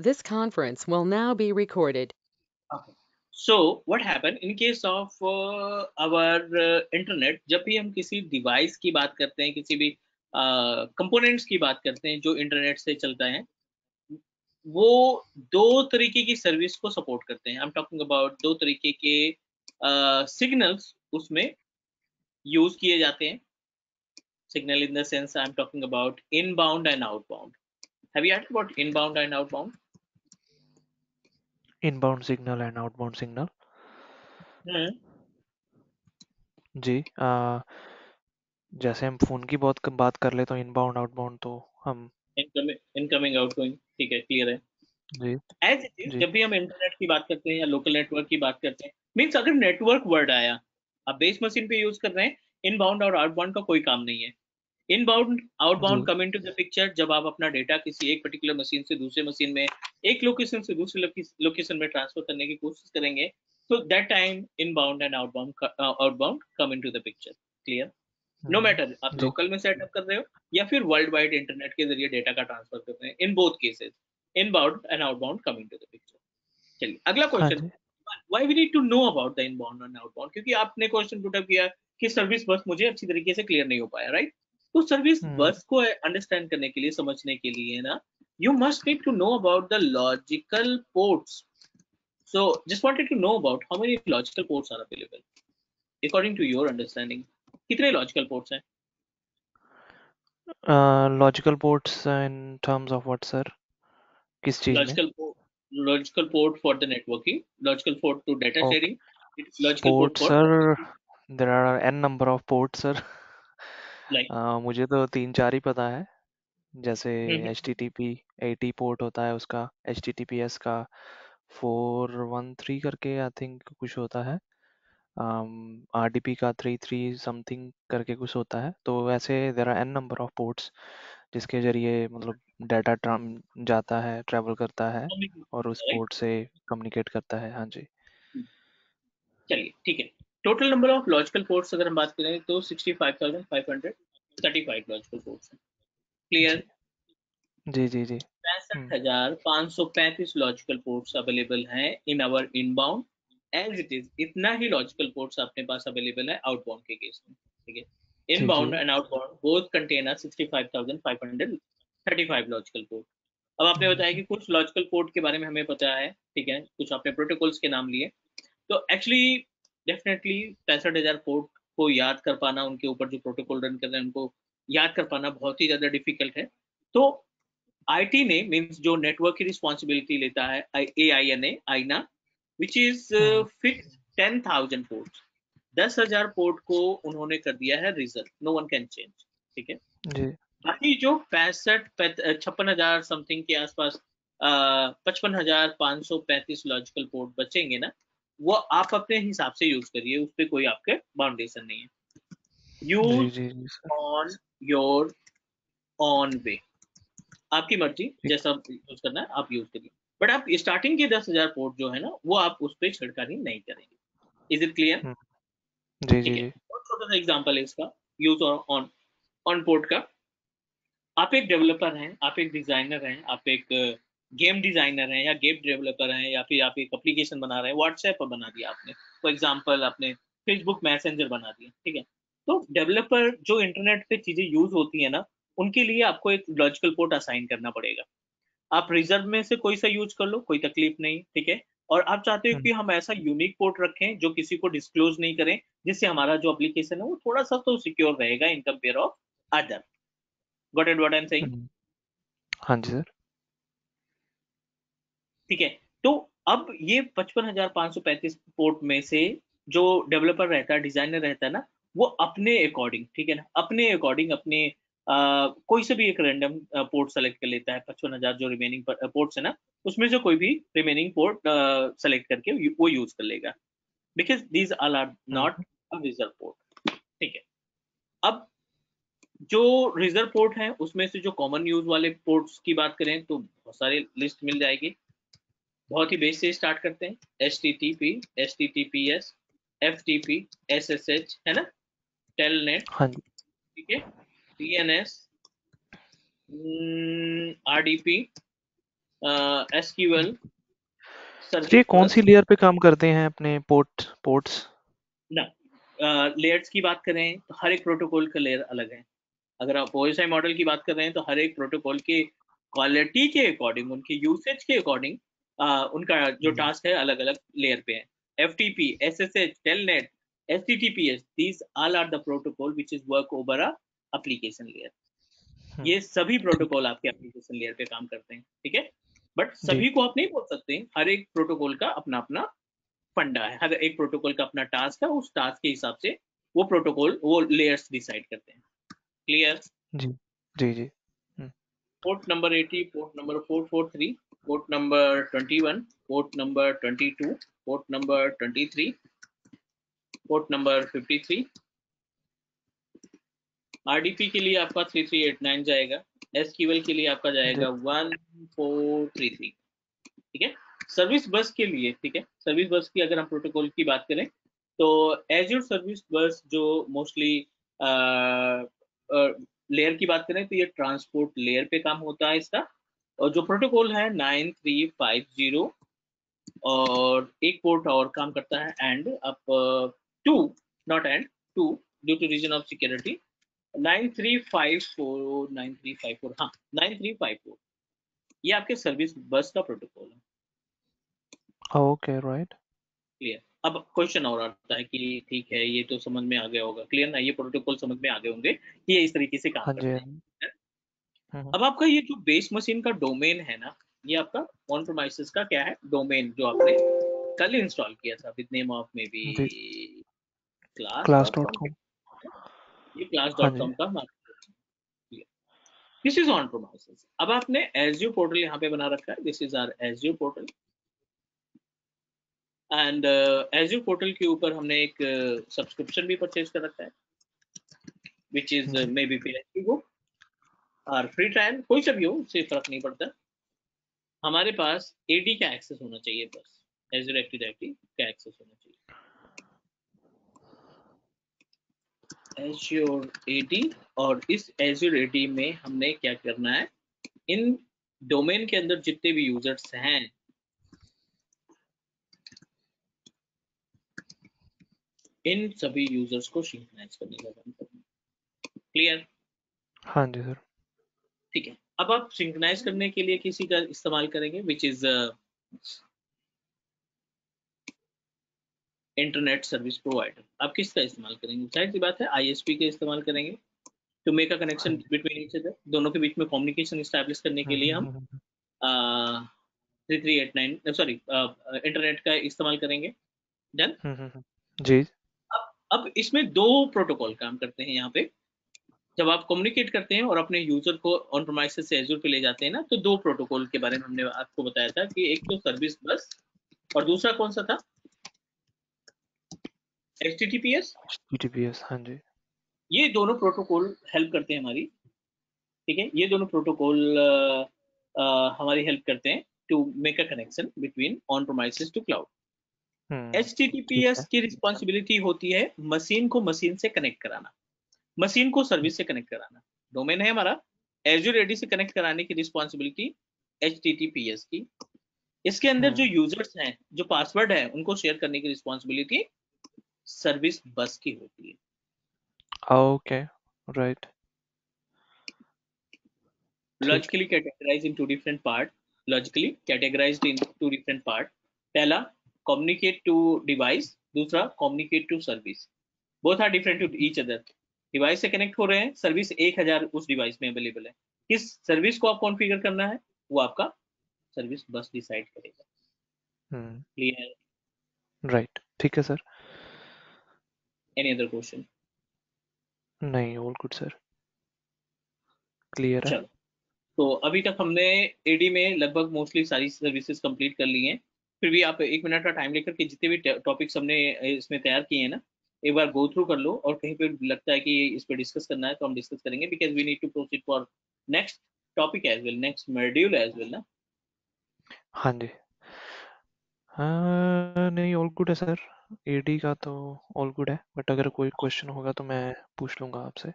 This conference will now be recorded. Okay. So what happened in case of uh, our uh, internet जब भी हम किसी device की बात करते हैं किसी भी कंपोनेंट्स की बात करते हैं जो इंटरनेट से चलता है वो दो तरीके की सर्विस को सपोर्ट करते हैं आई एम टॉकिंग अबाउट दो तरीके के सिग्नल्स उसमें यूज किए जाते हैं signal in the sense i'm talking about inbound and outbound have you heard about inbound and outbound Inbound signal and outbound signal. जी आ, जैसे हम फ़ोन की बहुत कम बात कर ले तो इनबाउंड आउटबाउंड तो हम इनकमिंग इनकमिंग आउटगोइंग ठीक है क्लियर है। जी एज इट इज़ जी। जब भी हम इंटरनेट की बात करते हैं या लोकल नेटवर्क की बात करते हैं मीन्स अगर नेटवर्क वर्ड आया आप बेस मशीन पे यूज़ कर रहे हैं इनबाउंड और आउटबाउंड का कोई काम नहीं है। Inbound outbound come into the picture जब आप अपना डेटा किसी एक पर्टिकुलर मशीन से दूसरे मशीन में एक लोकेशन से दूसरे लोकेशन में ट्रांसफ़र करने की कोशिश करेंगे तो that time inbound and outbound outbound come into the picture clear no matter आप लोकल में सेटअप कर रहे हो या फिर वर्ल्ड वाइड इंटरनेट के ज़रिए डेटा का ट्रांसफ़र कर रहे हैं in both cases inbound and outbound come into the picture चलिए अगला question why we need to know about the inbound and outbound क्योंकि आपने क्वेश्चन पुट अप किया कि सर्विस बस मुझे अच्छी तरीके से क्लियर नहीं हो पाया राइट तो सर्विस वर्क को अंडरस्टैंड करने के लिए समझने के लिए ना you must need to know about the logical ports so just wanted to know about how many logical ports are available according to your understanding कितने लॉजिकल पोर्ट्स हैं? Logical ports in terms of what sir किस चीज़ logical logical port for the networking logical port to data sharing logical port sir there are an number of ports sir sir like मुझे तो तीन चार ही पता है। जैसे हम्म, H T T P eighty port होता है उसका H T T P S का फोर वन थ्री करके आई थिंक कुछ होता है। आर डी पी का थ्री थ्री समथिंग करके कुछ होता है। तो वैसे there are an number of ports जिसके ज़रिए मतलब डाटा जाता है ट्रैवल करता है और उस पोर्ट से कम्युनिकेट करता है। हाँ जी। चलिए ठीक है। Total number of logical ports अगर हम बात करें तो 65,535 लॉजिकल पोर्ट्स हैं। क्लियर जी जी जी। पैंसठ हम्म। हज़ार पाँच सौ पैंतीस लॉजिकल पोर्ट्स अवेलेबल हैं in our inbound as it is इतना ही लॉजिकल पोर्ट्स अपने पास अवेलेबल है आउटबाउंड के केस में ठीक है? Inbound and outbound both contain are 65,535 logical port अब आपने हम्म, बताया कि कुछ लॉजिकल पोर्ट के बारे में हमें पता है ठीक है? कुछ आपने प्रोटोकॉल्स के नाम लिए। तो एक्चुअली डेफिनेटली पैंसठ हज़ार पोर्ट को याद कर पाना उनके ऊपर जो प्रोटोकॉल रन कर रहे हैं उनको याद कर पाना बहुत ही ज़्यादा डिफ़िकल्ट है। तो आईटी ने मींस जो नेटवर्क की रिस्पॉन्सिबिलिटी लेता है ए I N A IANA which is fix ten thousand port दस हज़ार पोर्ट को उन्होंने कर दिया है reserve no one can change ठीक है? जी। बाकी जो पैंसठ छप्पन हज़ार समथिंग के आसपास पचपन हज़ार पाँच सौ पैंतीस लॉजिकल पोर्ट बचेंगे ना वो आप अपने हिसाब से यूज़ करिए उस पर कोई आपके बाउंडेशन नहीं है। Use on your own way आपकी मर्ज़ी जैसा यूज़ करना है आप यूज़ करिए। बट आप स्टार्टिंग के दस हज़ार पोर्ट जो है ना वो आप उस पर छिड़कानी नहीं करेंगे। इज़ इट क्लियर बहुत छोटा सा एग्ज़ाम्पल है इसका। यूज़ ऑन ऑन पोर्ट का। आप एक डेवलपर हैं आप एक डिज़ाइनर हैं आप एक गेम डिज़ाइनर हैं या गेम डेवलपर हैं या फिर आप एक एप्लीकेशन बना रहे हैं व्हाट्सएप पर बना दिया आपने। फॉर एग्जांपल आपने फेसबुक मैसेंजर बना दिया ठीक है? तो डेवलपर जो इंटरनेट पे चीज़ें यूज़ होती है ना उनके लिए आपको एक लॉजिकल पोर्ट असाइन करना पड़ेगा। आप रिज़र्व में से कोई सा यूज़ कर लो कोई तकलीफ़ नहीं ठीक है? और आप चाहते हो हम्म, कि हम ऐसा यूनिक पोर्ट रखें जो किसी को डिस्क्लोज नहीं करें जिससे हमारा जो एप्लीकेशन है वो थोड़ा सा तो सिक्योर रहेगा in compare of other got it what I am saying हाँ जी सर ठीक है? तो अब ये पचपन हज़ार पाँच सौ पैंतीस पोर्ट में से जो डेवलपर रहता है डिज़ाइनर रहता है ना वो अपने अकॉर्डिंग ठीक है ना? अपने अकॉर्डिंग अपने आ, कोई से भी एक रैंडम पोर्ट सेलेक्ट कर लेता है पचपन हज़ार जो रिमेनिंग पोर्ट्स है ना उसमें से कोई भी रिमेनिंग पोर्ट सेलेक्ट करके वो यूज़ कर लेगा। Because these are are not reserve port ठीक है? अब जो रिज़र्व पोर्ट है उसमें से जो कॉमन यूज़ वाले पोर्ट्स की बात करें तो बहुत सारे लिस्ट मिल जाएगी। बहुत ही बेस से स्टार्ट करते हैं। H T T P H T T P S F T P S S H है ना? टेलनेट हाँ जी। ठीक है? T N S R D P SQL sir ये कौन सी लेयर पे काम करते हैं अपने पोर्ट पोर्ट्स ना लेयर्स की बात करें तो हर एक प्रोटोकॉल का लेयर अलग है। अगर आप ओएसआई मॉडल की बात कर रहे हैं तो हर एक प्रोटोकॉल के क्वालिटी के अकॉर्डिंग उनके यूसेज के अकॉर्डिंग उनका जो टास्क है अलग अलग लेयर पे है। F T P S S H Telnet S T T P S these all are the protocol which is work over a application layer ये सभी प्रोटोकॉल आपके एप्लीकेशन लेयर पे काम करते हैं ठीक है? बट सभी को आप नहीं बोल सकते हर एक प्रोटोकॉल का अपना अपना फंडा है हर एक प्रोटोकॉल का अपना टास्क है उस टास्क के हिसाब से वो प्रोटोकॉल वो लेयर्स डिसाइड करते हैं। क्लियर जी जी जी। Port number 80 port number 443 port number 21 port number 22 port number 23 port number 53 RDP के लिए आपका 3389 जाएगा। एसक्यूएल के लिए आपका जाएगा वन फोर थ्री थ्री ठीक है? सर्विस बस के लिए ठीक है? सर्विस बस की अगर हम प्रोटोकॉल की बात करें तो एज्योर सर्विस बस जो मोस्टली लेयर की बात करें तो ये ट्रांसपोर्ट लेयर पे काम होता है इसका। और जो प्रोटोकॉल है नाइन थ्री फाइव ज़ीरो और एक पोर्ट और काम करता है end up to not end to due to reason of security nine three five four nine three five four हाँ नाइन थ्री फाइव फोर ये आपके सर्विस बस का प्रोटोकॉल है। ओके राइट क्लियर अब क्वेश्चन और आता है कि ठीक है ये तो समझ में आ गया होगा। क्लियर ना? ये प्रोटोकॉल समझ में आ गए होंगे कि ये इस तरीके से काम हाँ करते हैं। हम्म। अब आपका ये जो बेस मशीन का डोमेन है ना ये आपका ऑन प्रोमाइसिस का क्या है? डोमेन जो आपने कल इंस्टॉल किया था with name of maybe class class dot com ये क्लास डॉट कॉम का दिस इज़ ऑन प्रोमाइसिस अब आपने एजयू पोर्टल यहाँ पे बना रखा है। This is our Azure portal and Azure portal के ऊपर हमने एक सब्सक्रिप्शन uh, भी परचेज कर रखा है। Which is maybe P book और फ्री ट्रायल कोई सा भी हो, उससे फ़र्क नहीं पड़ता। हमारे पास एडी का एक्सेस होना चाहिए बस। एजूर एक्टिव डायरेक्टरी का एक्सेस होना चाहिए। Azure AD और इस Azure AD में हमने क्या करना है? इन डोमेन के अंदर जितने भी यूज़र्स हैं, इन सभी यूज़र्स को सिंक्रोनाइज करने का काम करना क्लियर हाँ जी सर ठीक है। अब आप सिंक्रोनाइज करने के लिए किसी का इस्तेमाल करेंगे which is internet service provider आप किसका इस्तेमाल करेंगे? ज़ाहिर सी बात है आईएसपी का इस्तेमाल करेंगे to make a connection between each other दोनों के बीच में कम्युनिकेशन स्टैब्लिश करने के लिए हम three three eight nine sorry internet का इस्तेमाल करेंगे। डन जी। अब अब इसमें दो प्रोटोकॉल काम करते हैं यहाँ पे। जब आप कम्युनिकेट करते हैं और अपने यूज़र को ऑन प्रोमाइसिस से एजूर पे ले जाते हैं ना तो दो प्रोटोकॉल के बारे में हमने आपको बताया था कि एक तो सर्विस बस और दूसरा कौन सा था? HTTPS HTTPS हाँ जी। ये दोनों प्रोटोकॉल हेल्प करते हैं हमारी ठीक है? ये दोनों प्रोटोकॉल हमारी हेल्प करते हैं to make a connection between on premises to cloud H की रिस्पॉन्सिबिलिटी होती है मशीन को मशीन से कनेक्ट कराना। मशीन को सर्विस से कनेक्ट कराना। डोमेन है हमारा एजू रेडी से कनेक्ट कराने की रिस्पॉन्सिबिलिटी एच की। इसके अंदर हाँ। जो यूज़र्स हैं जो पासवर्ड है उनको शेयर करने की रिस्पॉन्सिबिलिटी सर्विस बस की होती है। Okay right logically categorise into different part logically categorise into different part पहला कम्युनिकेट टू डिवाइस दूसरा communicate to service both are different to each other device से कनेक्ट हो रहे हैं सर्विस एक हज़ार उस डिवाइस में अवेलेबल है। किस सर्विस को आप कॉन्फ़िगर करना है वो आपका सर्विस बस डिसाइड करेगा। क्लियर राइट ठीक है सर Any other question? नहीं ऑल गुड सर क्लियर है? चलो। तो अभी तक हमने एडी में लगभग मोस्टली सारी सर्विसेज़ कंप्लीट कर ली हैं। फिर भी आप एक मिनट का टाइम लेकर के जितने भी टॉपिक्स हमने इसमें तैयार किए हैं ना एक बार गो थ्रू कर लो और कहीं पे लगता है कि इस पर डिस्कस करना है तो हम डिस्कस करेंगे because we need to proceed for next topic as well next module as well ना? हाँ जी। हाँ नहीं ऑल गुड है सर एडी का तो ऑल गुड है बट अगर कोई क्वेश्चन होगा तो मैं पूछ लूँगा आपसे।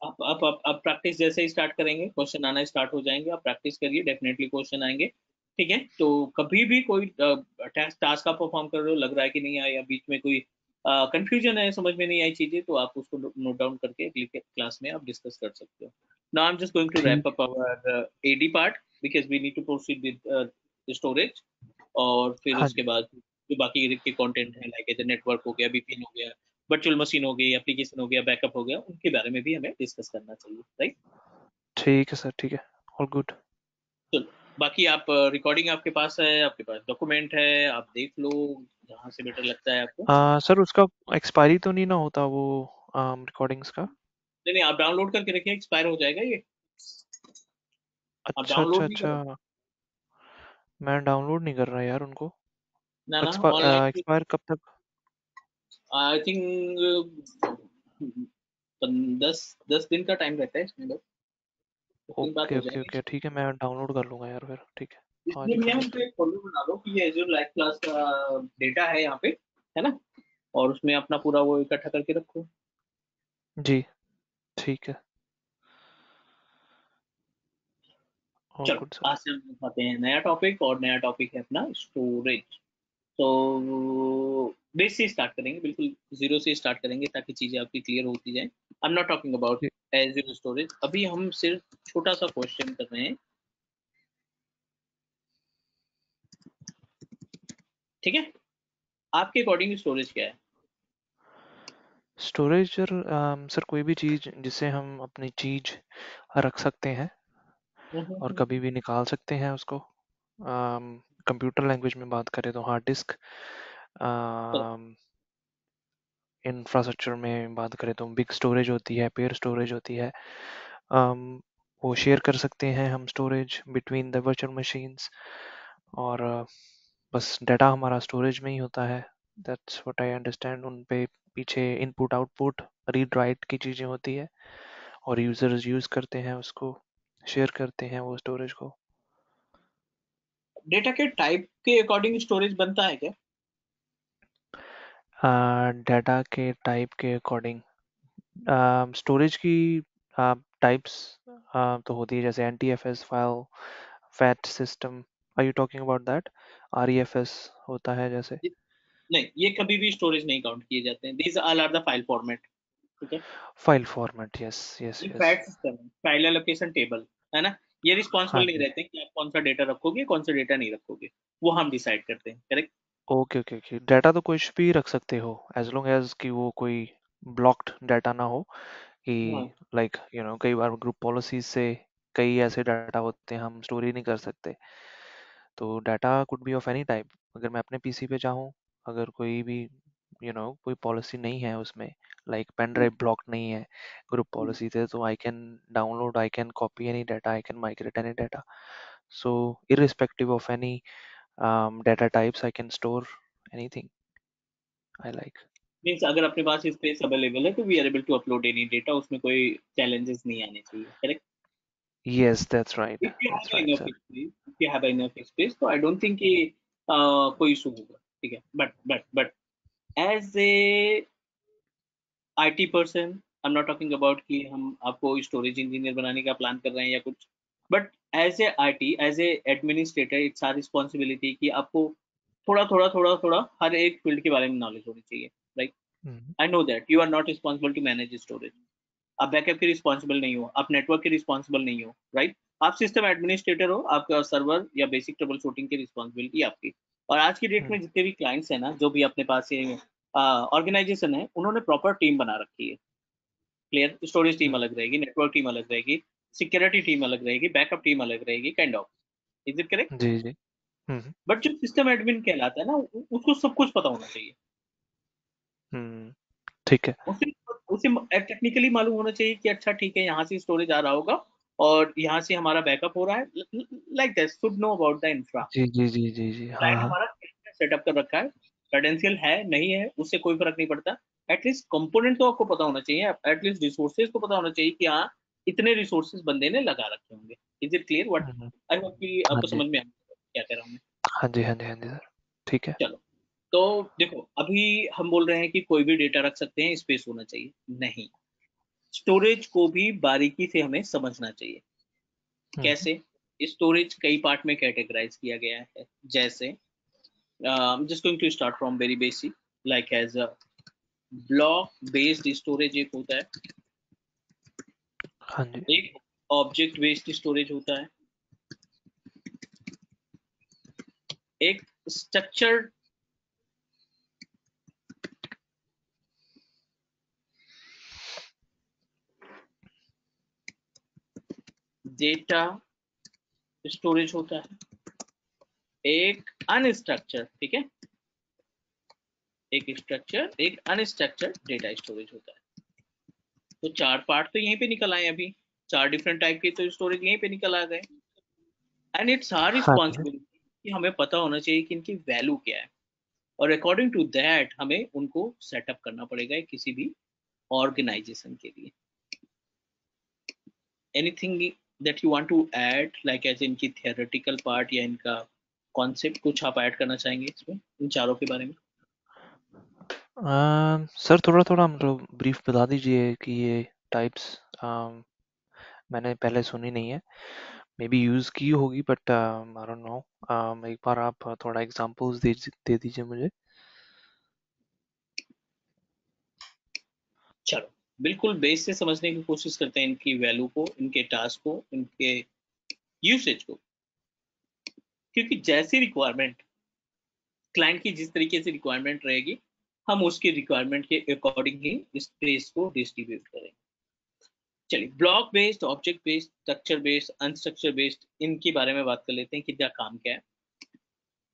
आप आप आप, आप प्रैक्टिस जैसे ही स्टार्ट करेंगे क्वेश्चन आना स्टार्ट हो जाएँगे आप प्रैक्टिस करिए डेफिनेटली क्वेश्चन आएँगे। ठीक है? तो कभी भी कोई टास्क आप परफॉर्म कर रहे हो लग रहा है कि नहीं आया बीच में कोई कंफ्यूजन है समझ में नहीं आई चीज़ें तो आप उसको नोट डाउन करके अगली क्लास में आप डिस्कस कर सकते हो। Now I am just going to wrap up our AD part because we need to proceed with storage और फिर हाँ उसके बाद जो बाकी के कंटेंट है लाइक नेटवर्क हो गया बीपीएन हो गया वर्चुअल मशीन हो गई एप्लीकेशन हो गया बैकअप हो गया उनके बारे में भी हमें डिस्कस करना चाहिए राइट ठीक है सर ठीक है ऑल गुड चलो। बाकी आप रिकॉर्डिंग आपके पास है आपके पास डॉक्यूमेंट है आप देख लो जहाँ से बेटर लगता है आपको। आ, सर उसका एक्सपायरी तो नहीं ना होता वो रिकॉर्डिंग्स का? नहीं नहीं आप डाउनलोड करके रखिए एक्सपायर हो जाएगा ये। अच्छा अच्छा अच्छा। मैं डाउनलोड नहीं कर रहा यार उनको। ना ना एक्सपायर कब तक? आई थिंक दस दस दिन का टाइम रहता है इसमें बस। ओके ओके ओके ठीक है मैं डाउनलोड कर लूँगा यार फिर ठीक है। इसलिए मैं कर उन लेता पे एक फोल्डर बना दो कि ये एज्योर लाइव क्लास का डेटा है यहाँ पे है ना? और उसमें अपना पूरा वो इकट्ठा करके रखो। जी ठीक है। चलो आज हम उठाते हैं नया टॉपिक और नया टॉपिक है अपना स्टोरेज तो बेस से स्टार्ट करेंगे बिल्कुल ज़ीरो से स्टार्ट करेंगे ताकि चीज़ें आपकी क्लियर होती जाए। I am not talking about ji Azure storage अभी हम सिर्फ़ छोटा सा क्वेश्चन कर रहे हैं। ठीक है? आपके अकॉर्डिंग स्टोरेज क्या है? स्टोरेज सर सर कोई भी चीज़ जिससे हम अपनी चीज़ रख सकते हैं और कभी भी निकाल सकते हैं उसको कंप्यूटर लैंग्वेज में बात करें तो हार्ड डिस्क इंफ्रास्ट्रक्चर में बात करें तो बिग स्टोरेज होती है पेयर स्टोरेज होती है। अम, वो शेयर कर सकते हैं हम storage between the virtual machines और बस डाटा हमारा स्टोरेज में ही होता है। दैट्स व्हाट आई अंडरस्टैंड उन पे पीछे इनपुट आउटपुट रीड राइट की चीज़ें होती है और यूज़र्स यूज़ करते हैं उसको शेयर करते हैं वो स्टोरेज को। डेटा के टाइप के अकॉर्डिंग स्टोरेज बनता है क्या? डाटा के टाइप के अकॉर्डिंग। स्टोरेज की टाइप्स तो होती है जैसे N T F S file FAT system are you talking about that R E F S होता है जैसे। नहीं ये कभी भी स्टोरेज नहीं काउंट किए जाते हैं। These all are the file format ठीक है? File format yes yes yes FAT system file allocation table है ना? ये रिस्पॉन्सिबल हाँ नहीं रहते कि आप कौन सा डेटा रखोगे कौन सा डेटा नहीं रखोगे। वो हम डिसाइड करते हैं correct okay okay okay data तो कुछ भी रख सकते हो एज लॉन्ग एज कि वो कोई ब्लॉक्ड डाटा ना हो कि हाँ। लाइक यू नो कई बार ग्रुप पॉलिसी से कई ऐसे डाटा होते हैं हम स्टोर ही नहीं कर सकते। तो data could be of any type अगर मैं अपने पीसी पे चाहूँ अगर कोई भी यू नो कोई पॉलिसी नहीं है उसमें लाइक पेन ड्राइव ब्लॉक नहीं है ग्रुप पॉलिसी थे तो I can download I can copy any data I can migrate any data so irrespective of any um, data types i can store anything i like. Means अगर अपने पास space available है तो we are able to upload any data उसमें कोई challenges नहीं आने चाहिए correct yes that's right if you that's have right enough sir. space if you have enough space तो आई डोंट थिंक कि uh, कोई इशू होगा ठीक है? But but but as a IT person I am not talking about कि हम आपको storage engineer बनाने का प्लान कर रहे हैं या कुछ but as a I T as a administrator it's our responsibility कि आपको थोड़ा थोड़ा थोड़ा थोड़ा हर एक फ़ील्ड के बारे में नॉलेज होनी चाहिए right. I know that you are not responsible to manage storage आप बैकअप के रिस्पॉन्सिबल नहीं हो आप नेटवर्क के रिस्पॉन्सिबल नहीं हो राइट right? आप सिस्टम एडमिनिस्ट्रेटर हो आपका सर्वर या बेसिक ट्रबल शूटिंग की रिस्पॉन्सिबिलिटी आपकी और आज की डेट में Mhm. जितने भी क्लाइंट्स हैं ना जो भी अपने पास ये ऑर्गेनाइजेशन है उन्होंने प्रॉपर टीम बना रखी है। Clear storage team. अलग रहेगी नेटवर्क टीम अलग रहेगी सिक्योरिटी टीम अलग रहेगी बैकअप टीम अलग रहेगी kind of is it correct जी जी। हम्म बट जो सिस्टम एडमिन कहलाता है ना उसको सब कुछ पता होना चाहिए। हम्म ठीक है। उसे उसे टेक्निकली मालूम होना चाहिए कि अच्छा ठीक है यहाँ से स्टोरेज आ रहा होगा। और यहाँ से हमारा बैकअप हो रहा है like that should know about the infra जी जी जी जी जी हाँ हाँ। हमारा सेटअप कर रखा है। क्रेडेंशियल है नहीं है उससे कोई फ़र्क नहीं पड़ता। एटलीस्ट कंपोनेंट तो आपको पता होना चाहिए एटलीस्ट रिसोर्सेज तो पता होना चाहिए कि हाँ इतने रिसोर्सेज बंदे ने लगा रखे होंगे। Is it clear what I hope कि हाँ आपको जी। समझ में आ क्या कह रहा हूँ मैं। हाँ जी हाँ जी हाँ जी सर। ठीक है। चलो। तो देखो अभी हम बोल रहे हैं कि कोई भी डेटा रख सकते हैं स्पेस होना चाहिए। नहीं। स्टोरेज को भी बारीकी से हमें समझना चाहिए। हम्म, कैसे? स्टोरेज कई पार्ट में कैटेगराइज किया गया है। जैसे just going to start from very basic like as a block based storage एक होता है। हाँ जी। एक ऑब्जेक्ट बेस्ड स्टोरेज होता है। एक स्ट्रक्चर्ड डेटा स्टोरेज होता है। एक अनस्ट्रक्चर ठीक है? एक स्ट्रक्चर एक अनस्ट्रक्चर डेटा स्टोरेज होता है। तो चार पार्ट तो यहीं पे निकल आए अभी। चार डिफरेंट टाइप के तो स्टोरेज यहीं पे निकल आ गए। एंड इट्स आर रिस्पॉन्सिबिलिटी कि हमें पता होना चाहिए कि इनकी वैल्यू क्या है। और अकॉर्डिंग टू दैट हमें उनको सेटअप करना पड़ेगा किसी भी ऑर्गेनाइजेशन के लिए। Anything that you want to add like as इनकी थियोरेटिकल पार्ट या इनका कॉन्सेप्ट कुछ आप ऐड करना चाहेंगे इसमें इन चारों के बारे में? अम, सर थोड़ा थोड़ा मतलब ब्रीफ बता दीजिए कि ये टाइप्स मैंने पहले सुनी नहीं है। मे बी यूज़ की होगी बट आई डोंट नो एक बार आप थोड़ा एग्जांपल्स दे दे दीजिए मुझे। चलो। बिल्कुल बेस से समझने की कोशिश करते हैं इनकी वैल्यू को, इनके टास्क को, इनके यूसेज को। क्योंकि जैसी रिक्वायरमेंट क्लाइंट की जिस तरीके से रिक्वायरमेंट रहेगी, हम उसकी रिक्वायरमेंट के अकॉर्डिंग ही स्पेस को डिस्ट्रीब्यूट करेंगे। चलिए block based object based structure based unstructure based इनके बारे में बात कर लेते हैं कि क्या काम क्या है।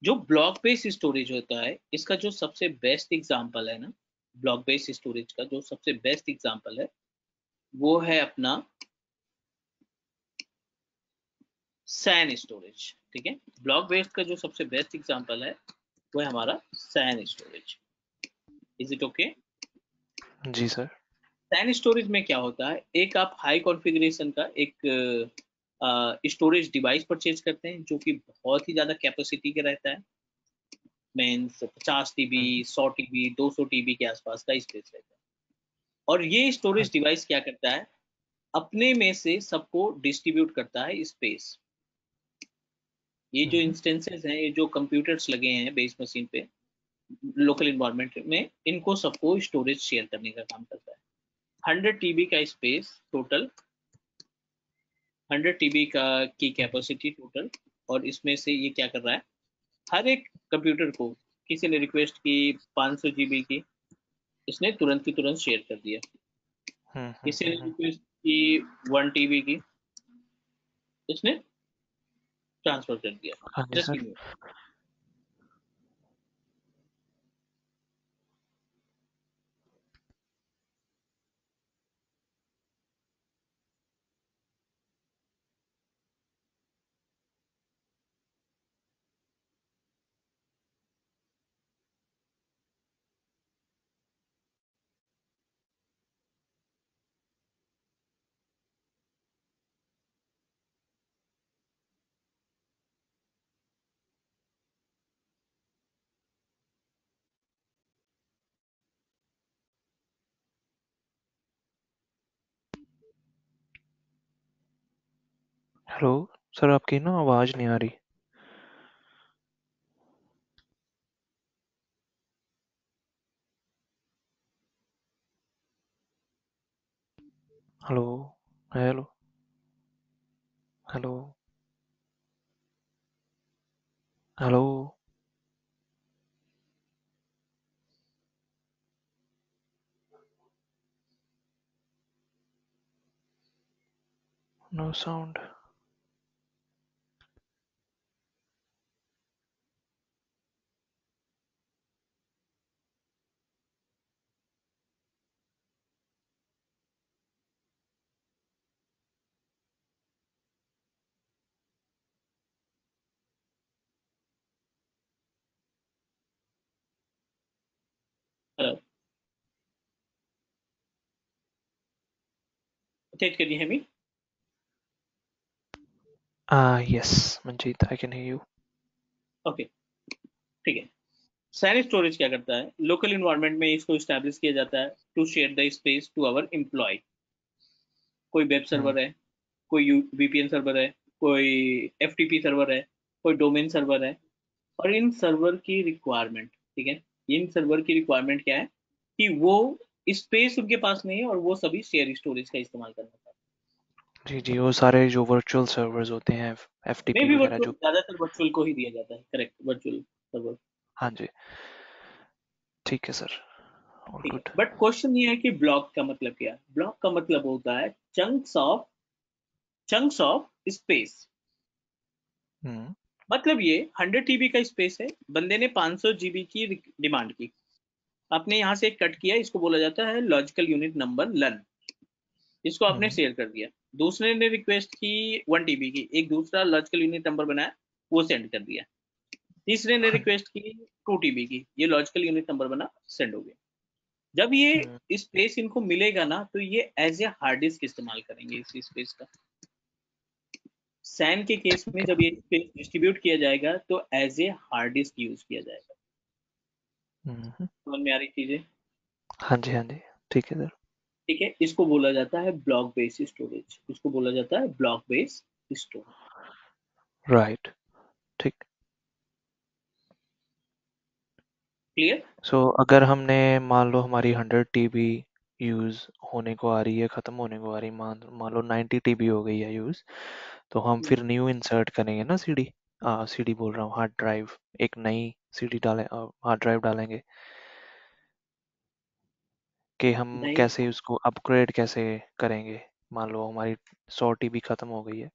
जो ब्लॉक बेस्ड स्टोरेज होता है, इसका जो सबसे बेस्ट एग्ज़ाम्पल है ना ब्लॉक बेस्ड स्टोरेज का जो सबसे बेस्ट एग्जांपल है वो है अपना सैन स्टोरेज ठीक है? ब्लॉक बेस्ड का जो सबसे बेस्ट एग्जांपल है वो है हमारा SAN storage is it okay ji sir SAN storage में क्या होता है? एक आप हाई कॉन्फ़िगरेशन का एक स्टोरेज डिवाइस परचेज करते हैं जो कि बहुत ही ज़्यादा कैपेसिटी का रहता है। मीन्स पचास टी बी सौ टी बी दो सौ टी बी के आसपास का स्पेस रहता है। और ये स्टोरेज डिवाइस क्या करता है? अपने में से सबको डिस्ट्रीब्यूट करता है स्पेस ये जो हम्म। इंस्टेंसेस हैं ये जो कंप्यूटर्स लगे हैं बेस मशीन पे लोकल इन्वायरमेंट में इनको सबको स्टोरेज शेयर करने का काम करता है। हंड्रेड टीबी का स्पेस टोटल हंड्रेड टीबी का की कैपेसिटी टोटल और इसमें से ये क्या कर रहा है? हर एक कंप्यूटर को किसी ने रिक्वेस्ट की 500 जीबी की इसने तुरंत की तुरंत शेयर कर दिया। हम्म, हम्म, किसी ने हम्म, रिक्वेस्ट की वन टीबी की इसने ट्रांसफ़र कर दिया। हेलो सर आपकी ना आवाज़ नहीं आ रही। Hello hello hello hello. No sound hello tech can you hear me Ah, yes, Manjeet, I can hear you. Okay ठीक है. सैन स्टोरेज क्या करता है? लोकल इन्वायरमेंट में इसको स्टैब्लिश किया जाता है to share the space to our employ कोई वेब हम्म. सर्वर है कोई वीपीएन सर्वर है कोई एफटीपी सर्वर है कोई डोमेन सर्वर है और इन सर्वर की रिक्वायरमेंट ठीक है? इन सर्वर की रिक्वायरमेंट क्या है? कि वो स्पेस उनके पास नहीं है और वो सभी शेयर स्टोरेज का इस्तेमाल करना चाहते हैं। जी जी वो सारे जो वर्चुअल सर्वर्स होते हैं एफ़ मे भी वगैरह जो ज़्यादातर वर्चुअल को ही दिया जाता है करेक्ट वर्चुअल सर्वर हाँ जी। ठीक है sir all good but question ये है कि ब्लॉक का मतलब क्या? है ब्लॉक का मतलब होता है chunks of chunks of space मतलब ये 100 टीबी का स्पेस है बंदे ने 500 जीबी की डिमांड की। आपने यहाँ से कट किया इसको बोला जाता है लॉजिकल यूनिट नंबर लन इसको आपने हम्म। शेयर कर दिया। दूसरे ने रिक्वेस्ट की वन टीबी की एक दूसरा लॉजिकल यूनिट नंबर बनाया वो सेंड कर दिया। तीसरे ने रिक्वेस्ट की टू टीबी की ये लॉजिकल यूनिट नंबर बना सेंड हो गया। जब ये हम्म। स्पेस इनको मिलेगा ना तो ये एज ए हार्ड डिस्क इस्तेमाल करेंगे इस स्पेस का। सैन के केस में जब ये स्पेस डिस्ट्रीब्यूट किया जाएगा तो as a hard disk use किया जाएगा। हम्म। समझ में आ रही चीज़ें? हाँ जी हाँ जी। ठीक है सर ठीक है इसको बोला जाता है ब्लॉक बेस स्टोरेज इसको बोला जाता है ब्लॉक बेस स्टोरेज राइट ठीक। क्लियर सो अगर हमने मान लो हमारी हंड्रेड टीबी यूज़ होने को आ रही है ख़त्म होने को आ रही है मान मान लो नाइन्टी टीबी हो गई है यूज़ तो हम फिर न्यू इंसर्ट करेंगे ना सीडी सीडी बोल रहा हूँ हार्ड ड्राइव एक नई सीडी डाले हार्ड ड्राइव डालेंगे कि हम नहीं। कैसे उसको अपग्रेड कैसे करेंगे। मान लो हमारी सौ टीबी ख़त्म हो गई है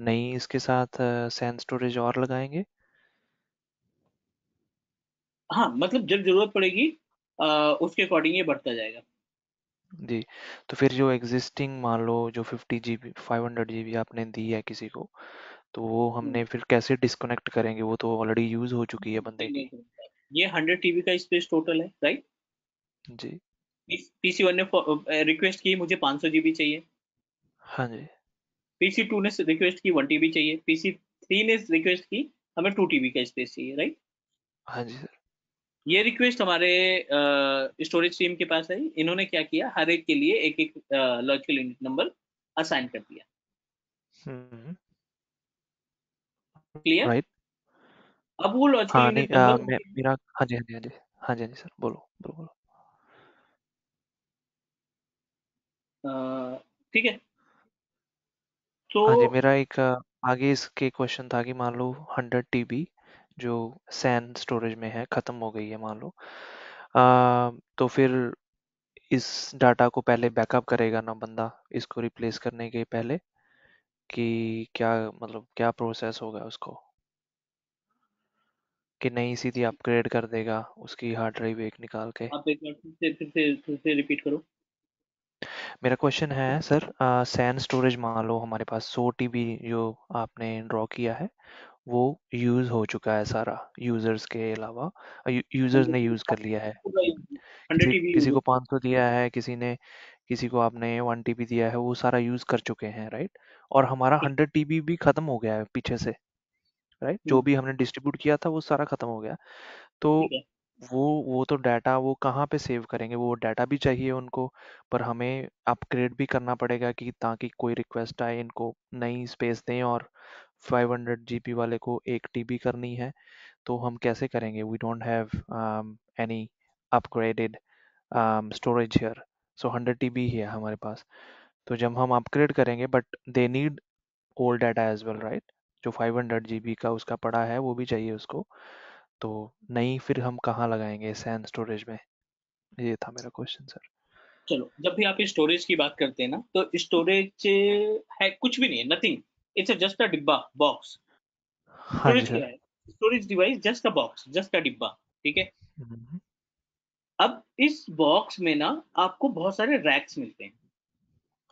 नई इसके साथ सैन स्टोरेज और लगाएँगे? हाँ मतलब जब ज़रूरत पड़ेगी आ, उसके अकॉर्डिंग ये बढ़ता जाएगा। जी तो फिर जो एग्जिस्टिंग मान लो जो fifty G B five hundred G B आपने दी है किसी को तो वो हमने फिर कैसे डिस्कनेक्ट करेंगे? वो तो ऑलरेडी यूज़ हो चुकी है बंदे की। ये हंड्रेड टीबी का स्पेस टोटल है राइट जी। पीसी वन ने रिक्वेस्ट की मुझे 500 जीबी चाहिए। हाँ जी। पीसी टू ने रिक्वेस्ट की वन टीबी चाहिए। पीसी थ्री ने रिक्वेस्ट की हमें टू टीबी का स्पेस चाहिए राइट हाँ जी सर ये रिक्वेस्ट हमारे स्टोरेज टीम के पास है। इन्होंने क्या किया? हर एक के लिए एक एक लॉजिकल यूनिट नंबर असाइन कर दिया। हम्म। क्लियर राइट अब वो लॉजिकल हाँ नहीं यूनिट आ, नंबर मेरा हाँ जी हाँ जी हाँ जी हाँ जी हाँ जी सर बोलो बोलो बोलो। ठीक है। तो हाँ जी मेरा एक आगे इसके क्वेश्चन था कि मान लो हंड्रेड टीबी जो सैन स्टोरेज में है ख़त्म हो गई है मान लो। आ, तो फिर इस डाटा को पहले बैकअप करेगा ना बंदा इसको रिप्लेस करने के पहले? कि क्या मतलब क्या प्रोसेस होगा उसको? कि नहीं सीधी अपग्रेड कर देगा उसकी हार्ड ड्राइव एक निकाल के। आप एक बार फिर से फिर से फिर से रिपीट करो। मेरा क्वेश्चन है सर सैन स्टोरेज मान लो हमारे पास सौ टीबी जो आपने ड्रॉ किया है वो यूज़ हो चुका है सारा यूज़र्स के अलावा। यूज़र्स ने यूज़ कर लिया है। हंड्रेड किसी टीबी किसी को 500 दिया है किसी ने किसी को आपने वन टीबी दिया है वो सारा यूज़ कर चुके हैं राइट और हमारा हंड्रेड टीबी भी ख़त्म हो गया है पीछे से राइट जो हम्म, भी हमने डिस्ट्रीब्यूट किया था वो सारा ख़त्म हो गया। तो वो वो तो डाटा वो कहाँ पे सेव करेंगे? वो डाटा भी चाहिए उनको पर हमें अपग्रेड भी करना पड़ेगा कि ताकि कोई रिक्वेस्ट आए इनको नई स्पेस दें और 500 जीबी वाले को एक टीबी करनी है। तो हम कैसे करेंगे? We don't have any upgraded storage here so 100 TB ही है हमारे पास। तो जब हम अपग्रेड करेंगे but they need old data as well right जो 500 जीबी का उसका पड़ा है वो भी चाहिए उसको। तो नहीं फिर हम कहाँ लगाएँगे सैन स्टोरेज में? ये था मेरा क्वेश्चन सर चलो जब भी आप स्टोरेज की बात करते हैं ना तो स्टोरेज है कुछ भी नहीं है नथिंग इट्स जस्ट अ डिब्बा box storage device just a box just a डिब्बा ठीक है? हम्म, अब इस बॉक्स में ना आपको बहुत सारे रैक्स मिलते हैं।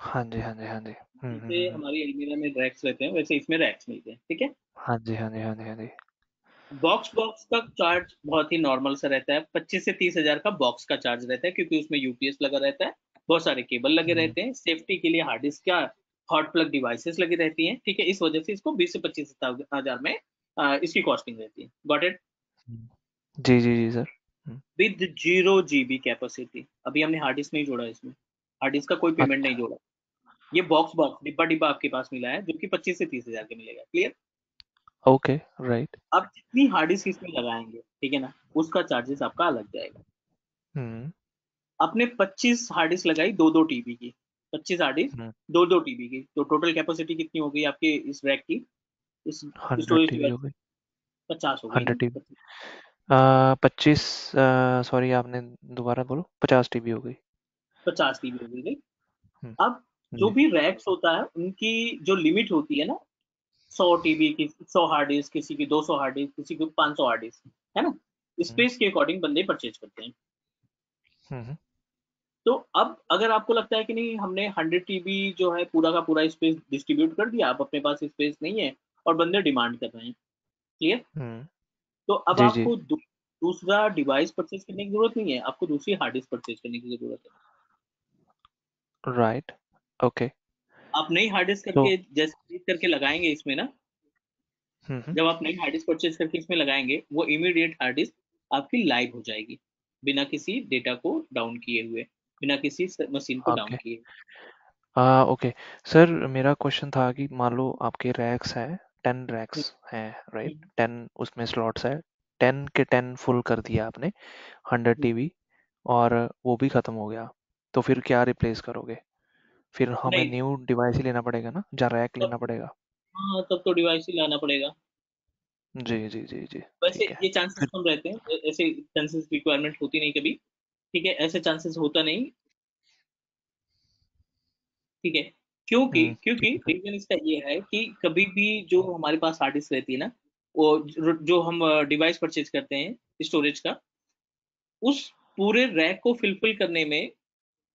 हाँ जी हाँ जी हाँ जी। हम्म, जैसे हम्म, हम्म, हमारी अलमीरा में रैक्स रहते हैं वैसे इसमें रैक्स मिलते हैं ठीक है? हाँ जी हाँ जी हाँ जी हाँ जी। बॉक्स बॉक्स का चार्ज बहुत ही नॉर्मल सा रहता है। पच्चीस से तीस हज़ार का बॉक्स का चार्ज रहता है क्योंकि उसमें यूपीएस लगा रहता है। बहुत सारे केबल लगे रहते हैं। सेफ्टी के लिए हार्ड डिस्क का हॉट प्लग डिवाइसेस लगी रहती हैं ठीक है? इस वजह से इसको बीस से पच्चीस हज़ार में आ, इसकी कॉस्टिंग रहती है। गॉट इट जी जी जी sir with zero GB capacity अभी हमने हार्ड डिस्क नहीं जोड़ा इसमें। हार्ड डिस्क का कोई पेमेंट नहीं अच्छा जोड़ा। ये बॉक्स बॉक्स डिब्बा डिब्बा आपके पास मिला है जो कि 25 से 30 हज़ार के मिलेगा क्लियर ओके राइट आप जितनी हार्ड डिस्क इसमें लगाएँगे ठीक है ना उसका चार्जेस आपका अलग जाएगा। हम्म। आपने 25 हार्ड डिस्क लगाई दो दो टीबी की। 25 हार्ड डिस्क। दो दो टीबी की। तो टोटल कैपेसिटी कितनी हो गई आपके इस रैक की? इस स्टोरेज टीबी हो गई। पचास हो गई। 100 पच्चीस। सॉरी आपने दोबारा बोलो पचास टीबी हो गई। पचास टीबी हो गई हम्म, अब जो भी रैक्स होता है उनकी जो लिमिट होती है ना सौ टीबी की सौ हार्ड डिस्क किसी की दो सौ हार्ड डिस्क किसी की पाँच सौ हार्ड डिस्क है ना? स्पेस के अकॉर्डिंग बंदे परचेज करते हैं। हम्म, तो अब अगर आपको लगता है कि नहीं हमने हंड्रेड टीबी जो है पूरा का पूरा स्पेस डिस्ट्रीब्यूट कर दिया अब अपने पास स्पेस नहीं है और बंदे डिमांड कर रहे हैं क्लियर हम्म, तो अब जी, जी। आपको दू, दूसरा डिवाइस परचेज करने की ज़रूरत नहीं है आपको दूसरी हार्ड डिस्क परचेज करने की ज़रूरत है। राइट ओके आप नई हार्ड डिस्क तो- करके जैसे खरीद करके लगाएँगे इसमें ना हम्म, हम्म, जब आप नई हार्ड डिस्क परचेज करके इसमें लगाएँगे वो इमीडिएट हार्ड डिस्क आपकी लाइव हो जाएगी बिना किसी डेटा को डाउन किए हुए बिना किसी मशीन को डाउन किए आ, ओके सर मेरा क्वेश्चन था कि मान लो आपके रैक्स हैं टेन रैक्स हैं राइट हम्म। टेन उसमें स्लॉट्स है टेन के टेन फुल कर दिया आपने हंड्रेड हम्म। टीबी और वो भी खत्म हो गया तो फिर क्या रिप्लेस करोगे? फिर हमें नहीं। न्यू डिवाइस ही लेना पड़ेगा ना या रैक तब- लेना पड़ेगा। हाँ तब तो डिवाइस ही लाना पड़ेगा। जी जी जी जी वैसे ठीक है। ये चांसेस फिर- कम रहते हैं ऐ- ऐसे चांसेस रिक्वायरमेंट होती नहीं कभी ठीक है? ऐसे चांसेस होता नहीं। ठीक है? क्योंकि हम्म, क्योंकि ठीक है। रीजन इसका ये है कि कभी भी जो हमारे पास आर्टिस्ट रहती है ना वो जो जो हम डिवाइस परचेज करते हैं स्टोरेज का उस पूरे रैक को फिलफिल करने में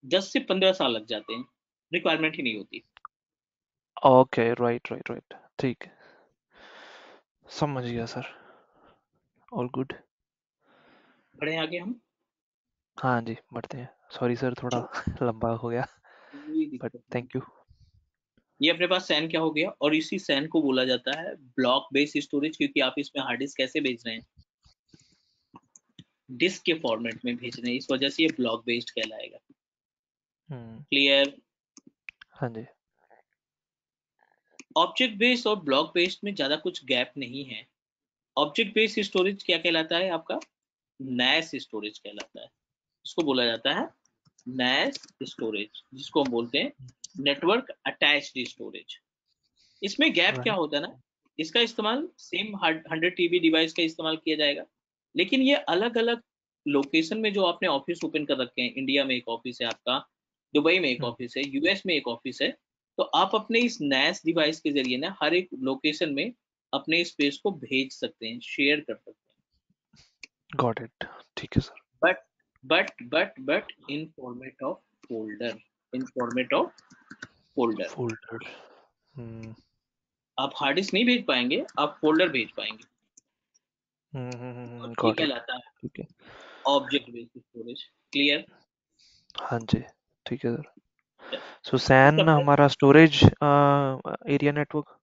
10 से 15 साल लग जाते हैं। रिक्वायरमेंट ही नहीं होती। ओके राइट राइट राइट ठीक। समझ गया सर ऑल गुड बढ़े आगे हम? हाँ जी बढ़ते हैं। सॉरी सर थोड़ा लंबा हो गया। बट थैंक यू ये अपने पास सैन क्या हो गया? और इसी सैन को बोला जाता है ब्लॉक बेस्ड स्टोरेज क्योंकि आप इसमें हार्ड डिस्क कैसे भेज रहे हैं? डिस्क के फॉर्मेट में भेज रहे हैं। इस वजह से ये ब्लॉक बेस्ड कहलाएगा। हम्म। क्लियर हाँ जी। ऑब्जेक्ट बेस्ड और ब्लॉक बेस्ड में ज़्यादा कुछ गैप नहीं है। ऑब्जेक्ट बेस्ड स्टोरेज क्या कहलाता है आपका? नैस स्टोरेज कहलाता है। इसको बोला जाता है नैस स्टोरेज जिसको हम बोलते हैं नेटवर्क अटैच्ड स्टोरेज इसमें गैप क्या होता है ना? इसका इस्तेमाल सेम हंड्रेड टीबी डिवाइस का इस्तेमाल किया जाएगा। लेकिन ये अलग अलग लोकेशन में जो आपने ऑफ़िस ओपन कर रखे हैं इंडिया में एक ऑफ़िस है आपका दुबई में एक हम्म। ऑफ़िस है यूएस में एक ऑफ़िस है। तो आप अपने इस नैस डिवाइस के ज़रिए ना हर एक लोकेशन में अपने स्पेस को भेज सकते हैं शेयर कर सकते हैं। गॉट इट ठीक है sir but but but but in format of folder in format of folder folder हम्म आप हार्ड डिस्क नहीं भेज पाएँगे आप फोल्डर भेज पाएँगे। हम्म हम्म और ये गॉट इट कहलाता है। ठीक है। ऑब्जेक्ट बेस्ड स्टोरेज क्लियर हाँ जी। ठीक है सर। सो सैन हमारा storage area network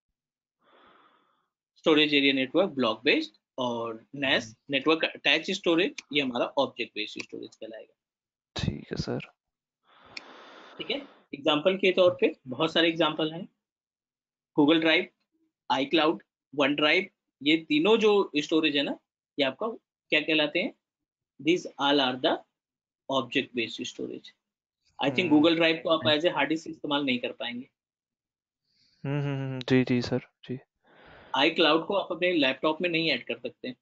storage area network block based और नेस नेटवर्क अटैच स्टोरेज ये हमारा ऑब्जेक्ट बेस्ड स्टोरेज कहलाएगा। ठीक है सर ठीक है? एग्ज़ाम्पल के तौर पे बहुत सारे एग्ज़ाम्पल हैं। Google Drive iCloud OneDrive ये तीनों जो स्टोरेज है ना ये आपका क्या कहलाते हैं? This all are the object based storage I think. Google Drive को आप एज ए हार्ड डिस्क इस्तेमाल नहीं कर पाएँगे। हम्म हम्म हम्म, जी जी सर जी। आई क्लाउड को आप अपने लैपटॉप में नहीं ऐड कर सकते।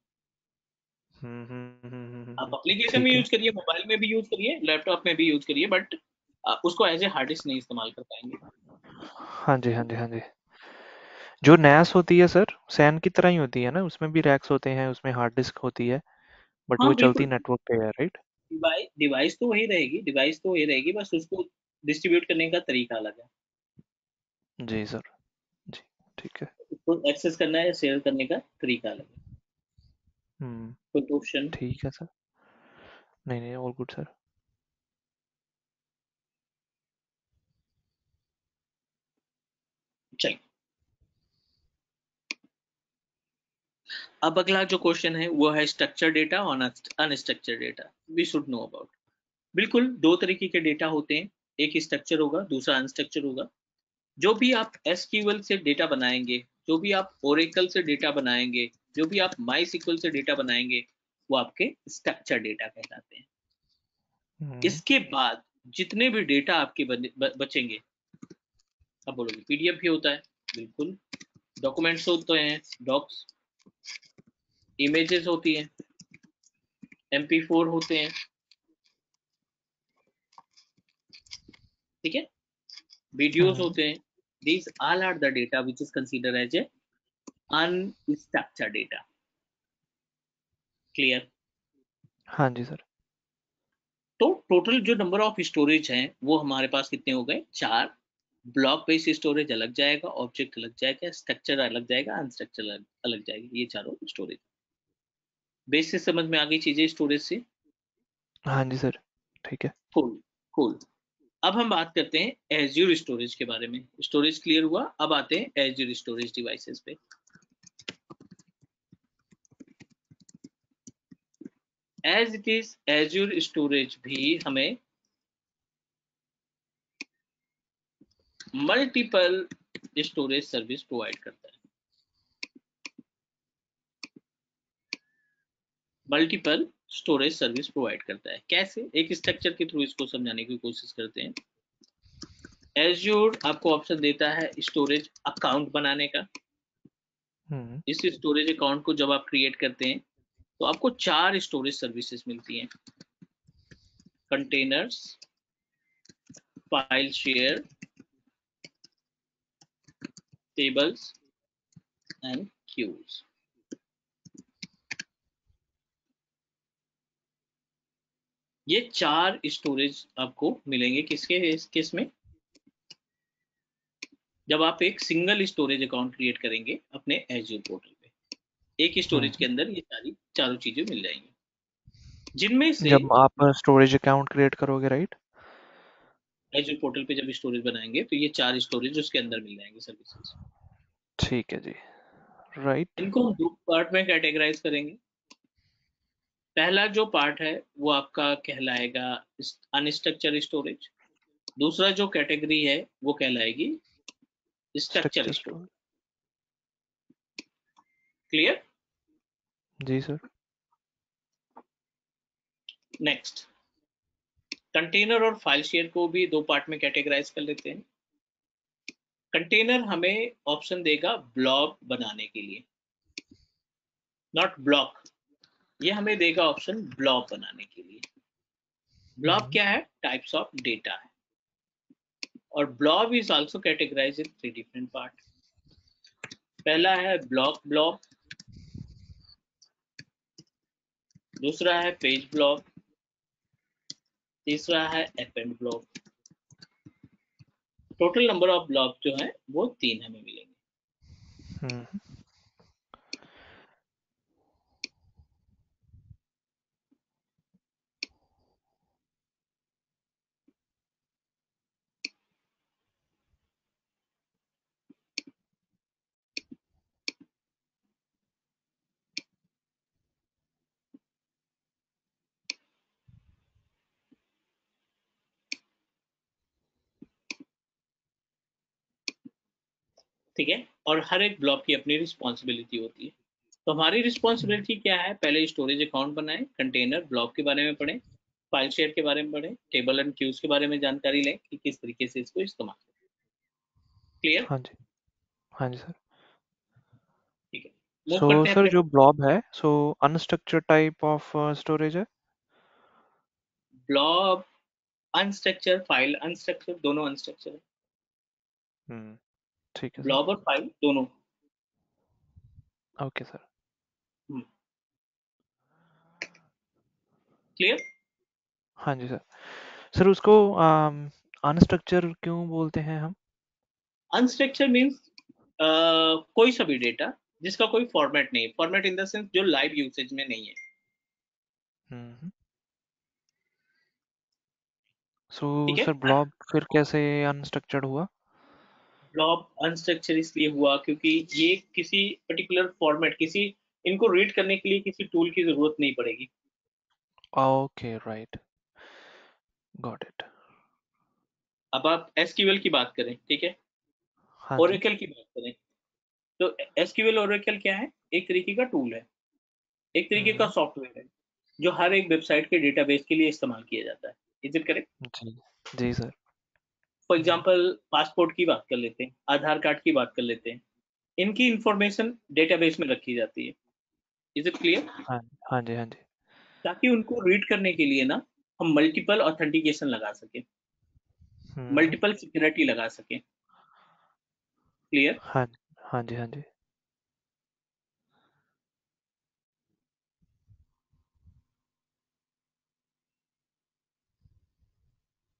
आप एप्लीकेशन में यूज़ करिए मोबाइल में भी यूज़ करिए लैपटॉप में भी यूज़ करिए बट उसको एज ए हार्ड डिस्क नहीं इस्तेमाल कर पाएँगे। हाँ जी हाँ जी हाँ जी। जो नैस होती है सर सैन की तरह ही होती है ना उसमें भी रैक्स होते हैं उसमें हार्ड डिस्क होती है बट हाँ, वो चलती नेटवर्क पे है राइट डिवाइस डिवाइस तो वही रहेगी डिवाइस तो वही रहेगी बस उसको डिस्ट्रीब्यूट करने का तरीका अलग है। जी सर जी ठीक है। उसको एक्सेस करना है शेयर करने का तरीका अलग है। हम्म। कोई क्वेश्चन ठीक है सर नहीं नहीं ऑल गुड सर चलिए। अब अगला जो क्वेश्चन है वो है स्ट्रक्चर डेटा और unstructure data we should know about बिल्कुल दो तरीके के डेटा होते हैं. एक स्ट्रक्चर होगा दूसरा अनस्ट्रक्चर होगा. जो भी आप एसक्यूएल से डेटा बनाएँगे जो भी आप ओरेकल से डेटा बनाएँगे जो भी आप माई से डेटा बनाएँगे वो आपके स्ट्रक्चर डेटा कहलाते हैं. हम्म, इसके बाद जितने भी डेटा आपके बचेंगे अब बोलोगे पीडीएफ भी होता है बिल्कुल. डॉक्यूमेंट्स होते हैं डॉक्स इमेजेस होती हैं एमपी फोर होते हैं ठीक है? वीडियोस हम्म। होते हैं these all are the data which is considered as a unstructured data. Clear? हाँ जी सर तो टोटल जो नंबर ऑफ़ स्टोरेज हैं वो हमारे पास कितने हो गए? चार. ब्लॉक बेस्ड स्टोरेज अलग जाएगा ऑब्जेक्ट अलग जाएगा स्ट्रक्चर अलग जाएगा अनस्ट्रक्चर अलग, अलग जाएगा ये चारों स्टोरेज बेस से समझ में आ गई चीज़ें स्टोरेज से? हाँ जी सर ठीक है। कूल कूल अब हम बात करते हैं एज्यूर स्टोरेज के बारे में। स्टोरेज क्लियर हुआ? अब आते हैं एज्यूर स्टोरेज डिवाइसेस पे। As it is Azure storage भी हमें मल्टीपल स्टोरेज सर्विस प्रोवाइड करता है। मल्टीपल स्टोरेज सर्विस प्रोवाइड करता है। कैसे? एक स्ट्रक्चर के थ्रू इसको समझाने की कोशिश करते हैं। एज्यूर आपको ऑप्शन देता है स्टोरेज अकाउंट बनाने का। हम्म। इस स्टोरेज अकाउंट को जब आप क्रिएट करते हैं तो आपको चार स्टोरेज सर्विसेज़ मिलती हैं। Containers file share tables and queues ये चार स्टोरेज आपको मिलेंगे किसके किसमें? जब आप एक सिंगल स्टोरेज अकाउंट क्रिएट करेंगे अपने एज्यूर पोर्टल पे एक स्टोरेज के अंदर ये सारी चारों चीज़ें मिल जाएँगी। जिनमें से जब आप स्टोरेज अकाउंट क्रिएट करोगे राइट एज्यूर पोर्टल पे जब स्टोरेज बनाएँगे तो ये चार स्टोरेज उसके अंदर मिल जाएँगे सर्विसेज़ ठीक है जी। राइट इनको हम दो पार्ट में कैटेगराइज करेंगे। पहला जो पार्ट है वो आपका कहलाएगा अनस्ट्रक्चर स्टोरेज दूसरा जो कैटेगरी है वो कहलाएगी स्ट्रक्चर स्टोरेज क्लियर जी सर नेक्स्ट कंटेनर और फ़ाइल शेयर को भी दो पार्ट में कैटेगराइज कर लेते हैं. कंटेनर हमें ऑप्शन देगा ब्लॉक बनाने के लिए. नॉट ब्लॉक ये हमें देगा ऑप्शन ब्लॉक बनाने के लिए। ब्लॉक हम्म। क्या है? टाइप्स ऑफ़ डेटा है। और block is also categorize in three different part पहला है ब्लॉक ब्लॉक दूसरा है पेज ब्लॉक तीसरा है append block total number of block जो है वो तीन हमें मिलेंगे। ठीक है? और हर एक ब्लॉक की अपनी रिस्पॉन्सिबिलिटी होती है। तो हमारी रिस्पॉन्सिबिलिटी क्या है? पहले स्टोरेज अकाउंट बनाए कंटेनर ब्लॉक के बारे में पढ़ें फ़ाइल शेयर के बारे में पढ़ें टेबल एंड क्यूज के बारे में जानकारी लें कि किस तरीके से इसको इस्तेमाल करें। क्लियर हाँ जी। हाँ जी सर ठीक है। सो सर जो ब्लॉब है so unstructured type of storage है? ब्लॉक अनस्ट्रक्चर फ़ाइल अनस्ट्रक्चर दोनों अनस्ट्रक्चर है। हम्म ठीक है ब्लॉक और फ़ाइल दोनों। Okay sir. क्लियर? हाँ जी सर। सर उसको अनस्ट्रक्चर क्यों बोलते हैं हम? अनस्ट्रक्चर मीन्स कोई सा भी डेटा जिसका कोई फॉर्मेट नहीं है। फॉर्मेट इन द सेंस जो लाइव यूसेज में नहीं है। हम्म। सो सर ब्लॉब फिर कैसे अनस्ट्रक्चर्ड हुआ? ब्लॉब अनस्ट्रक्चर इसलिए हुआ क्योंकि ये किसी पर्टिकुलर फॉर्मेट किसी इनको रीड करने के लिए किसी टूल की ज़रूरत नहीं पड़ेगी। ओके राइट गॉट इट अब आप एसक्यूएल की बात करें ठीक है? हाँ ओरेकल की बात करें। तो एसक्यूएल ओरेकल क्या है? एक तरीके का टूल है। एक तरीके का हम्म। सॉफ्टवेयर है जो हर एक वेबसाइट के डेटाबेस के लिए इस्तेमाल किया जाता है। इज़ इट करेक्ट जी। जी सर फॉर एग्ज़ाम्पल पासपोर्ट की बात कर लेते हैं आधार कार्ड की बात कर लेते हैं इनकी इंफॉर्मेशन डेटाबेस में रखी जाती है। इज़ इट क्लियर हाँ हाँ जी हाँ जी। ताकि उनको रीड करने के लिए ना हम मल्टीपल ऑथेंटिकेशन लगा सकें। मल्टीपल सिक्योरिटी लगा सके। क्लियर हाँ हाँ जी हाँ जी।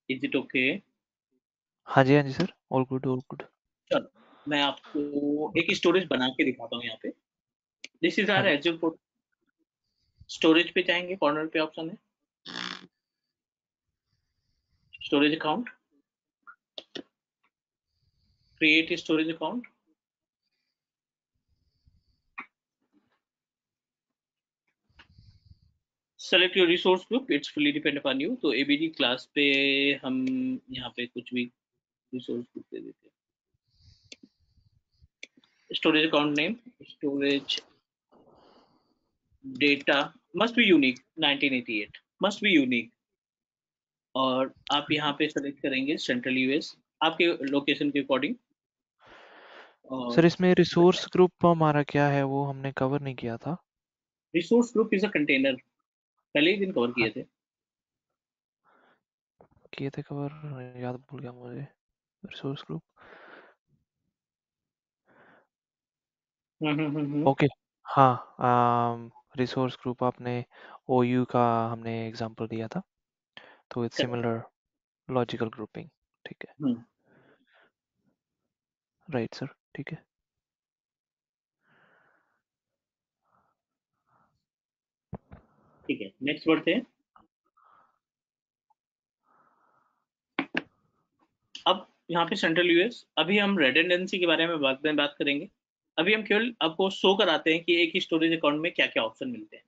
इज़ इट ओके हाँ जी हाँ जी sir all good all good चलो मैं आपको एक स्टोरेज बना के दिखाता हूँ यहाँ पे। दिस इज़ हाँ R G. Azure port storage पे जाएँगे कॉर्नर पे ऑप्शन है। Storage account create storage account select your resource group it's fully depend upon you तो एबीडी क्लास पे हम यहाँ पे कुछ भी रिसोर्स ग्रुप दे देते हैं। Storage account name storage data must be unique 1988 must be unique. और आप यहाँ पे सेलेक्ट करेंगे सेंट्रल यूएस आपके लोकेशन के अकॉर्डिंग सर इसमें रिसोर्स ग्रुप हमारा क्या है वो हमने कवर नहीं किया था। Resource group is a container पहले ही दिन कवर किए थे। किए थे कवर याद भूल गया मुझे। Resource group hmm hmm hmm. हम्म, ओके हाँ रिसोर्स ग्रुप आपने ओयू का हमने एग्जांपल दिया था। तो इट्स. सिमिलर लॉजिकल ग्रुपिंग ठीक है। हम्म, राइट सर ठीक है। ठीक है नेक्स्ट बढ़ते हैं अब यहाँ पे सेंट्रल यूएस अभी हम रेडेंडेंसी के बारे में बात करेंगे। अभी हम केवल आपको शो कराते हैं कि एक ही स्टोरेज अकाउंट में क्या क्या ऑप्शन मिलते हैं।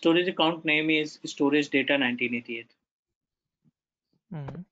storage account name is storage data 1988 mm -hmm.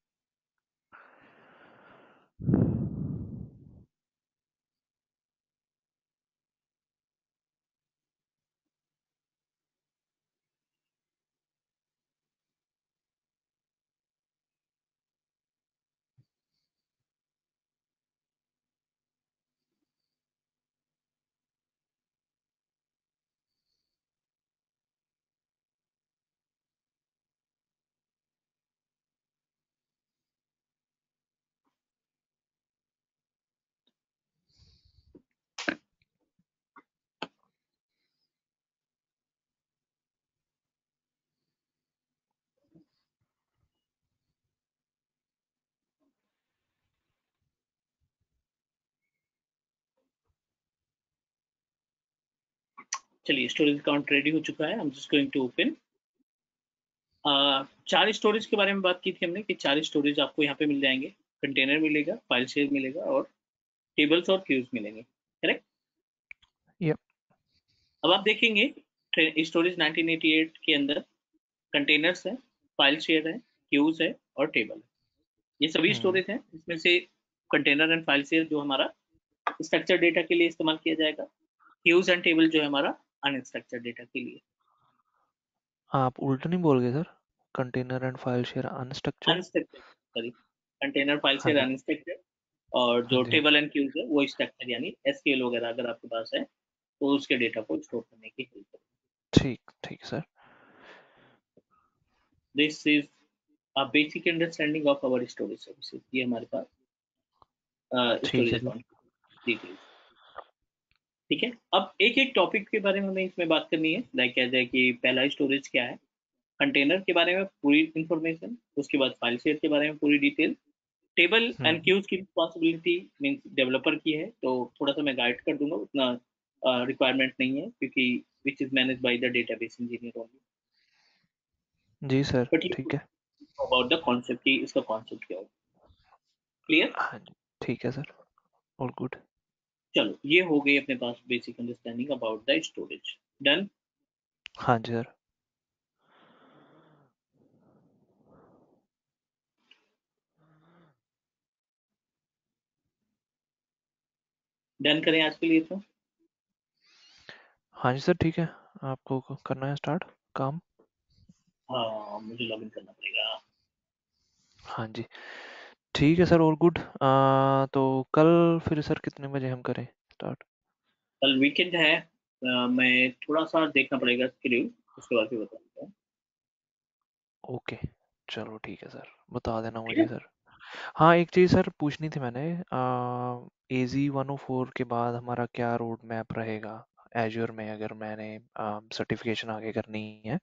चलिए स्टोरेज अकाउंट रेडी हो चुका है I am just going to open चार स्टोरेज के बारे में बात की थी हमने कि चार स्टोरेज आपको यहाँ पे मिल जाएँगे कंटेनर मिलेगा फ़ाइल शेयर मिलेगा और टेबल्स और क्यूज मिलेंगे करेक्ट Yep. अब आप देखेंगे स्टोरेज 1988 के अंदर कंटेनर्स है फ़ाइल शेयर है क्यूज है और टेबल है ये सभी हम्म। स्टोरेज हैं इसमें से कंटेनर एंड फ़ाइल शेयर जो हमारा स्ट्रक्चर डेटा के लिए इस्तेमाल किया जाएगा क्यूज एंड टेबल जो है हमारा अनस्ट्रक्चर डेटा के लिए। आप उल्टा नहीं बोल गए sir? Container and file share unstructure unstructured sorry container file share unstructured और जो टेबल एंड क्यूज है वो स्ट्रक्चर यानी एसक्यूएल वगैरह अगर आपके पास है तो उसके डेटा को स्टोर करने की हेल्प करेगा। ठीक ठीक sir. This is a basic understanding of our storage services ये हमारे पास स्टोरेज डिटेल्स ठीक है? अब एक एक टॉपिक के बारे में हमें इसमें बात करनी है। लाइक कह जाए कि पहला स्टोरेज क्या है? कंटेनर के बारे में पूरी इंफॉर्मेशन उसके बाद फ़ाइल शेयर के बारे में पूरी डिटेल टेबल एंड। क्यूज की रिस्पॉन्सिबिलिटी मीन्स डेवलपर की है तो थोड़ा सा मैं गाइड कर दूँगा उतना रिक्वायरमेंट uh, नहीं है क्योंकि which is manage by the database engineer only ji sir ठीक है। अबाउट द कॉन्सेप्ट की इसका कॉन्सेप्ट क्या है? क्लियर ठीक है सर ऑल गुड चलो ये हो गई अपने पास basic understanding about the storage done हाँ जी सर डन करें आज के लिए तो? हाँ जी सर ठीक है. आपको करना है स्टार्ट काम? हाँ मुझे लॉग इन करना पड़ेगा। हाँ जी. ठीक है सर और गुड तो कल फिर सर कितने बजे हम करें स्टार्ट कल वीकेंड है आ, मैं थोड़ा सा देखना पड़ेगा स्केड्यूल उसके बाद फिर बताऊँगा। ओके चलो ठीक है सर बता देना मुझे सर। हाँ एक चीज़ सर पूछनी थी मैंने ए जी वन ओ फोर के बाद हमारा क्या रोड मैप रहेगा? एज्योर में अगर मैंने सर्टिफिकेशन आगे करनी है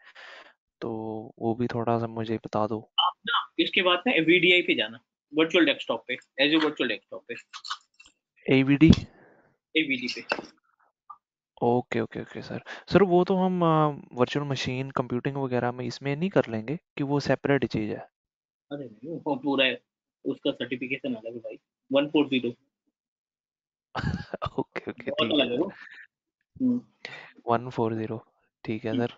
तो वो भी थोड़ा सा मुझे बता दो। आप ना इसके बाद ना वीडीआई पे जाना। वर्चुअल डेस्कटॉप पे एज वर्चुअल डेस्कटॉप पे। एवीडी एवीडी पे। Okay okay okay sir sir वो तो हम वर्चुअल मशीन कंप्यूटिंग वगैरह में इसमें नहीं कर लेंगे कि वो सेपरेट चीज़ है। अरे नहीं वो पूरा है। उसका सर्टिफिकेशन अलग है भाई। One four zero okay okay बहुत अलग है वो। हम्म, वन फोर ज़ीरो ठीक है सर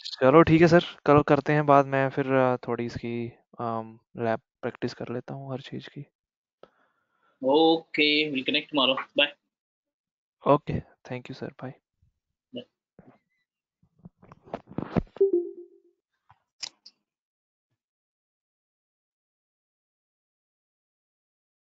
चलो ठीक है सर कल करते हैं बाद में फिर थोड़ी इसकी लैब प्रैक्टिस कर लेता हूँ हर चीज़ की। Okay will connect tomorrow bye okay thank you sir bye